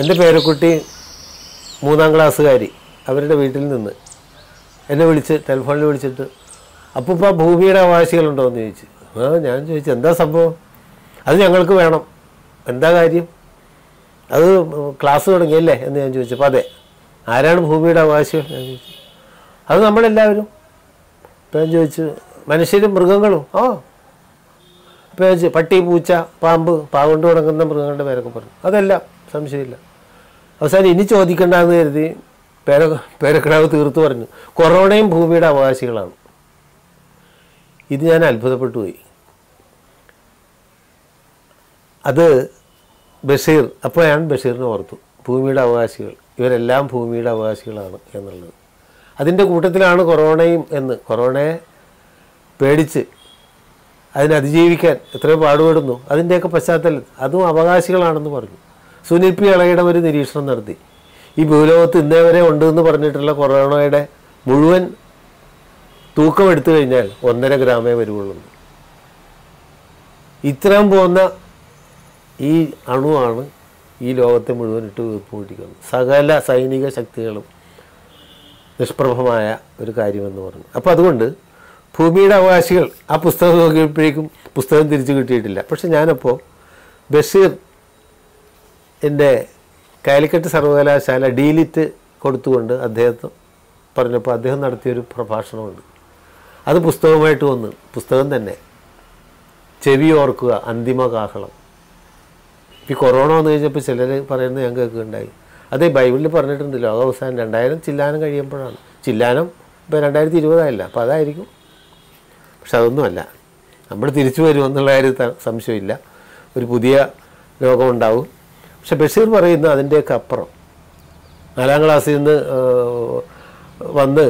എന്റെ പേരക്കുട്ടി മൂന്നാം ക്ലാസ്സുകാരി അവരുടെ വീട്ടിൽ നിന്ന് എന്നെ വിളിച്ച് ടെലിഫോണിൽ വിളിച്ചിട്ട് അപ്പൂപ്പ ഭൂമിയുടെ അവകാശികളുണ്ടോ? എന്ന് ചോദിച്ചു. ആ ഞാൻ ചോദിച്ചു എന്താ സംഭവം? അത് ഞങ്ങൾക്ക് വേണം. എന്താ കാര്യം? അത് ക്ലാസ് തുടങ്ങിയല്ലേ? എന്ന് ഞാൻ ചോദിച്ചപ്പോൾ അതെ ആരാണ് ഭൂമിയുടെ അവകാശികൾ? ഞാൻ ചോദിച്ചു. അത് നമ്മളെല്ലാവരും. അപ്പോൾ ഞാൻ ചോദിച്ചു മനുഷ്യരും മൃഗങ്ങളും? ഓ അപ്പോൾ ചോദിച്ചു പട്ടി പൂച്ച പാമ്പ് പാവുകൊണ്ട് തുടങ്ങുന്ന മൃഗങ്ങളുടെ പേരൊക്കെ പറഞ്ഞു. അതെല്ലാം. സംശയമില്ല അവസാനം ഇനി ചോദിക്കണ്ടെന്ന് കരുതി പേര പേരക്കിടാവ് തീർത്തു പറഞ്ഞു. കൊറോണയും ഭൂമിയുടെ അവകാശികളാണ്. ഇത് ഞാൻ അത്ഭുതപ്പെട്ടു പോയി. അത് ബഷീർ അപ്പോൾ ഞാൻ ബഷീറിനെ ഓർത്തു. ഭൂമിയുടെ അവകാശികൾ ഇവരെല്ലാം ഭൂമിയുടെ അവകാശികളാണ് എന്നുള്ളത്. അതിന്റെ കൂട്ടത്തിലാണ് കൊറോണയും എന്ന് കൊറോണയെ പേടിച്ച് അതിനെ അതിജീവിക്കാൻ എത്രയോ പാടുപെടുന്നു. അതിന്റെയൊക്കെ പശ്ചാത്തലം അതും അവകാശികളാണെന്ന് പറഞ്ഞു. സുനിൽ പി ഇളയുടെ ഒരു നിരീക്ഷണം നടത്തി. ഈ ഭൂലോകത്ത് ഇന്നേ വരെ ഉണ്ട് എന്ന് പറഞ്ഞിട്ടുള്ള കൊറോണയുടെ മുഴുവൻ തൂക്കം എടുത്തു കഴിഞ്ഞാൽ ഒന്നര ഗ്രാമേ വരുവുള്ളൂ. ഇത്രയും പോകുന്ന ഈ അണുവാണ് ഈ ലോകത്തെ മുഴുവൻ ഇട്ട് വീർപ്പുമുട്ടിക്കുന്നത് സകല സൈനിക ശക്തികളും നിഷ്പ്രഭമായ ഒരു കാര്യമെന്ന് പറഞ്ഞു. അപ്പോൾ അതുകൊണ്ട് ഭൂമിയുടെ അവകാശികൾ ആ പുസ്തകം നോക്കിയപ്പോഴേക്കും പുസ്തകം തിരിച്ചു കിട്ടിയിട്ടില്ല. പക്ഷെ ഞാനപ്പോൾ ബഷീർ എന്റെ കാലിക്കറ്റ് സർവകലാശാല ഡീലിറ്റ് കൊടുത്തുകൊണ്ട് അദ്ദേഹത്തെ പറഞ്ഞപ്പോൾ അദ്ദേഹം നടത്തിയൊരു പ്രഭാഷണമുണ്ട്. അത് പുസ്തകമായിട്ട് വന്ന് പുസ്തകം തന്നെ. ചെവി ഓർക്കുക അന്തിമ കാഹളം ഈ കൊറോണ വന്നു കഴിഞ്ഞപ്പോൾ ചിലർ പറയുന്നത് ഞാൻ കേൾക്കുകയുണ്ടായി. അതേ ബൈബിളിൽ പറഞ്ഞിട്ടുണ്ട് ലോകാവസാനം രണ്ടായിരം ചില്ലാനം കഴിയുമ്പോഴാണ്. ചില്ലാനം ഇപ്പോൾ രണ്ടായിരത്തി ഇരുപതായില്ല അപ്പോൾ അതായിരിക്കും. പക്ഷെ അതൊന്നുമല്ല. നമ്മൾ തിരിച്ചു വരുമെന്നുള്ള കാര്യത്തിൽ സംശയമില്ല. ഒരു പുതിയ ലോകം ഉണ്ടാവും പക്ഷെ ബഷീർ പറയുന്ന അതിന്റെയൊക്കെ അപ്പുറം. നാലാം ക്ലാസ്സിൽ നിന്ന് വന്ന്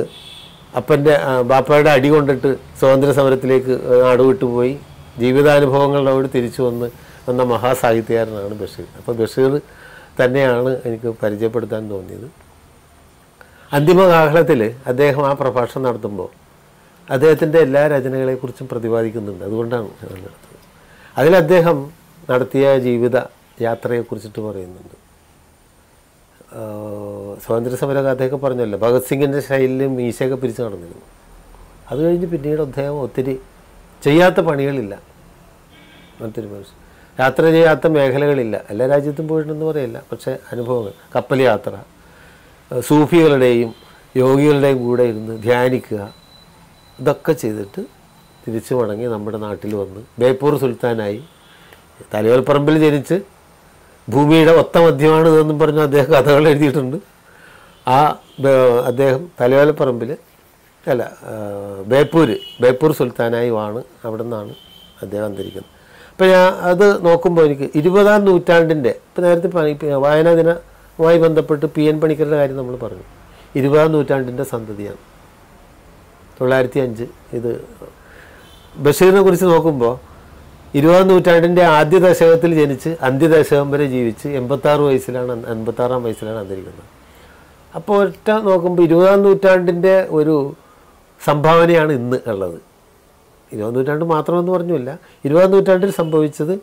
അപ്പന്റെ ബാപ്പയുടെ അടി കൊണ്ടിട്ട് സ്വാതന്ത്ര്യ സമരത്തിലേക്ക് നാടുവിട്ടു പോയി. ജീവിതാനുഭവങ്ങളുടെ അവിടെ തിരിച്ചു വന്ന് വന്ന മഹാസാഹിത്യകാരനാണ് ബഷീർ. അപ്പോൾ ബഷീർ തന്നെയാണ് എനിക്ക് പരിചയപ്പെടുത്താൻ തോന്നിയത്. അന്തിമ കാഹളത്തിൽ അദ്ദേഹം ആ പ്രഭാഷണം നടത്തുമ്പോൾ അദ്ദേഹത്തിന്റെ എല്ലാ രചനകളെക്കുറിച്ചും പ്രതിപാദിക്കുന്നുണ്ട്. അതുകൊണ്ടാണ് ഞാൻ നടത്തുന്നത്. അതിൽ അദ്ദേഹം നടത്തിയ ജീവിത യാത്രയെക്കുറിച്ചിട്ട് പറയുന്നുണ്ട്. സ്വാതന്ത്ര്യ സമര കഥയൊക്കെ പറഞ്ഞല്ലോ. ഭഗത് സിംഗിന്റെ ശൈലിയും മീശയൊക്കെ പിരിച്ചു നടന്നിരുന്നു. അത് കഴിഞ്ഞ് പിന്നീട് അദ്ദേഹം ഒത്തിരി ചെയ്യാത്ത പണികളില്ല. മറ്റൊരു മനുഷ്യൻ. യാത്ര ചെയ്യാത്ത മേഖലകളില്ല. എല്ലാ രാജ്യത്തും പോയിട്ടുണ്ടെന്ന് പറയില്ല. പക്ഷേ അനുഭവങ്ങൾ. കപ്പൽ യാത്ര. സൂഫികളുടെയും യോഗികളുടെയും കൂടെ ഇരുന്ന് ധ്യാനിക്കുക. ഇതൊക്കെ ചെയ്തിട്ട് തിരിച്ചു മടങ്ങി നമ്മുടെ നാട്ടിൽ വന്ന് ബേപ്പൂർ സുൽത്താനായി തലയോൽപ്പറമ്പിൽ ജനിച്ച് ഭൂമിയുടെ ഒത്ത മധ്യമാണ് ഇതെന്നും പറഞ്ഞ് അദ്ദേഹം കഥകൾ എഴുതിയിട്ടുണ്ട്. ആ അദ്ദേഹം തലയോലപ്പറമ്പിൽ അല്ല ബേപ്പൂര് ബേപ്പൂർ സുൽത്താനായി വാണ് അവിടെ നിന്നാണ് അദ്ദേഹം അന്തരിക്കുന്നത്. അപ്പോൾ ഞാൻ അത് നോക്കുമ്പോൾ എനിക്ക് ഇരുപതാം നൂറ്റാണ്ടിന്റെ ഇപ്പോൾ നേരത്തെ ഇപ്പ വായനാ ദിനവുമായി ബന്ധപ്പെട്ട് പി എൻ പണിക്കരുടെ കാര്യം നമ്മൾ പറഞ്ഞു. ഇരുപതാം നൂറ്റാണ്ടിന്റെ സന്തതിയാണ്. തൊള്ളായിരത്തി അഞ്ച് ഇത്. ബഷീറിനെ കുറിച്ച് നോക്കുമ്പോൾ ഇരുപതാം നൂറ്റാണ്ടിന്റെ ആദ്യ ദശകത്തിൽ ജനിച്ച് അന്ത്യദശകം വരെ ജീവിച്ച് എൺപത്താറ് വയസ്സിലാണ് എൺപത്താറാം വയസ്സിലാണ് അന്തരിക്കുന്നത്. അപ്പോൾ ഒറ്റ നോക്കുമ്പോൾ ഇരുപതാം നൂറ്റാണ്ടിന്റെ ഒരു സംഭാവനയാണ് ഇന്ന് ഉള്ളത്. ഇരുപതാം നൂറ്റാണ്ട് മാത്രമെന്ന് പറഞ്ഞില്ല ഇരുപതാം നൂറ്റാണ്ടിൽ സംഭവിച്ചത്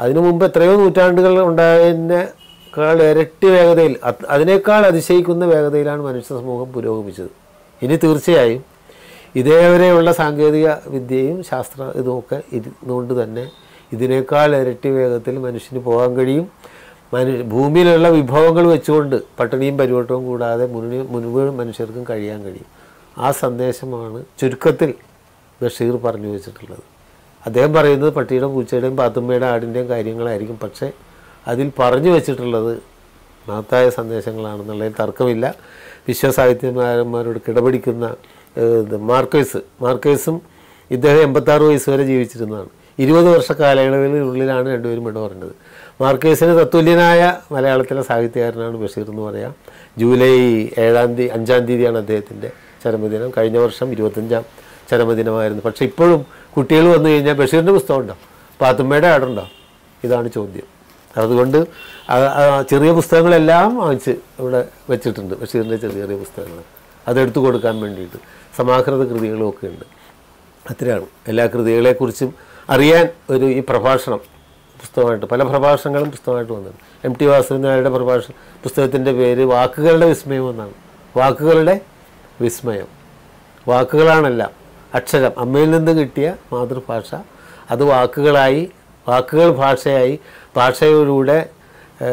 അതിനു മുമ്പ് എത്രയോ നൂറ്റാണ്ടുകൾ ഉണ്ടായതിനേക്കാൾ ഇരട്ടി വേഗതയിൽ അതിനേക്കാൾ അതിശയിക്കുന്ന വേഗതയിലാണ് മനുഷ്യ സമൂഹം പുരോഗമിച്ചത്. ഇനി തീർച്ചയായും ഇതേവരെയുള്ള സാങ്കേതിക വിദ്യയും ശാസ്ത്ര ഇതുമൊക്കെ ഇരുന്നുകൊണ്ട് തന്നെ ഇതിനേക്കാൾ ഇരട്ടി വേഗത്തിൽ മനുഷ്യന് പോകാൻ കഴിയും. മനു ഭൂമിയിലുള്ള വിഭവങ്ങൾ വെച്ചുകൊണ്ട് പട്ടിണിയും പരിവട്ടവും കൂടാതെ മുന്നിൽ മുൻപ് മനുഷ്യർക്കും കഴിയാൻ കഴിയും. ആ സന്ദേശമാണ് ചുരുക്കത്തിൽ ബഷീർ പറഞ്ഞു വെച്ചിട്ടുള്ളത്. അദ്ദേഹം പറയുന്നത് പട്ടിയുടെ പൂച്ചയുടെയും പാത്തുമ്മയുടെ ആടിന്റെയും കാര്യങ്ങളായിരിക്കും. പക്ഷേ അതിൽ പറഞ്ഞു വെച്ചിട്ടുള്ളത് മഹത്തായ സന്ദേശങ്ങളാണെന്നുള്ളതിൽ തർക്കമില്ല. വിശ്വസാഹിത്യകാരന്മാരോട് കിടപിടിക്കുന്ന മാർക്കേഴ്സ് മാർക്കേഴ്സും ഇദ്ദേഹം എൺപത്താറ് വയസ്സ് വരെ ജീവിച്ചിരുന്നതാണ്. ഇരുപത് വർഷ കാലയളവിനുള്ളിലാണ് രണ്ടുപേരും ഇവിടെ പറഞ്ഞത് മാർക്കേഴ്സിന് തത്തുല്യനായ മലയാളത്തിലെ സാഹിത്യകാരനാണ് ബഷീർ എന്ന് പറയാം. ജൂലൈ ഏഴാം തീയതി അഞ്ചാം തീയതിയാണ് അദ്ദേഹത്തിന്റെ ചരമദിനം. കഴിഞ്ഞ വർഷം ഇരുപത്തഞ്ചാം ചരമദിനമായിരുന്നു. പക്ഷേ ഇപ്പോഴും കുട്ടികൾ വന്നു കഴിഞ്ഞാൽ ബഷീറിന്റെ പുസ്തകം ഉണ്ടോ പാത്തുമ്മയുടെ ആടുണ്ടോ? ഇതാണ് ചോദ്യം. അതുകൊണ്ട് ചെറിയ പുസ്തകങ്ങളെല്ലാം വാങ്ങിച്ച് ഇവിടെ വെച്ചിട്ടുണ്ട് ബഷീറിന്റെ ചെറിയ ചെറിയ പുസ്തകങ്ങൾ. അതെടുത്തു കൊടുക്കാൻ വേണ്ടിയിട്ട്. സമാഹൃത കൃതികളും ഒക്കെ ഉണ്ട്. അത്രയാണ്. എല്ലാ കൃതികളെക്കുറിച്ചും അറിയാൻ ഒരു ഈ പ്രഭാഷണം പുസ്തകമായിട്ട് പല പ്രഭാഷണങ്ങളും പുസ്തകമായിട്ട് വന്നത് എം ടി വാസുദേവൻ നായരുടെ പ്രഭാഷണ പുസ്തകത്തിന്റെ പേര് വാക്കുകളുടെ വിസ്മയം എന്നാണ്. വാക്കുകളുടെ വിസ്മയം. വാക്കുകളാണെല്ലാം. അക്ഷരം. അമ്മയിൽ നിന്ന് കിട്ടിയ മാതൃഭാഷ. അത് വാക്കുകളായി വാക്കുകൾ ഭാഷയായി ഭാഷയിലൂടെ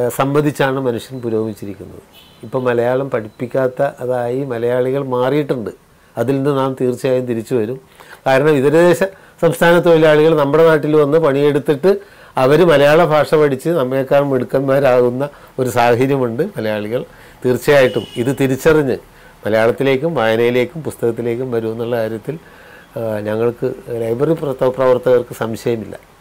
സംവദിച്ചാണ് മനുഷ്യൻ പുരോഗമിച്ചിരിക്കുന്നത്. ഇപ്പം മലയാളം പഠിപ്പിക്കാത്ത അതായി മലയാളികൾ മാറിയിട്ടുണ്ട്. അതിൽ നിന്ന് നാം തീർച്ചയായും തിരിച്ചു വരും. കാരണം ഇതരദേശ സംസ്ഥാന തൊഴിലാളികൾ നമ്മുടെ നാട്ടിൽ വന്ന് പണിയെടുത്തിട്ട് അവർ മലയാള ഭാഷ പഠിച്ച് നമ്മേക്കാൾ മിടുക്കന്മാരാകുന്ന ഒരു സാഹചര്യമുണ്ട് മലയാളികൾ. തീർച്ചയായിട്ടും ഇത് തിരിച്ചറിഞ്ഞ് മലയാളത്തിലേക്കും വായനയിലേക്കും പുസ്തകത്തിലേക്കും വരുമെന്നുള്ള കാര്യത്തിൽ ഞങ്ങൾക്ക് ലൈബ്രറി പ്രവർത്ത- പ്രവർത്തകർക്ക് സംശയമില്ല.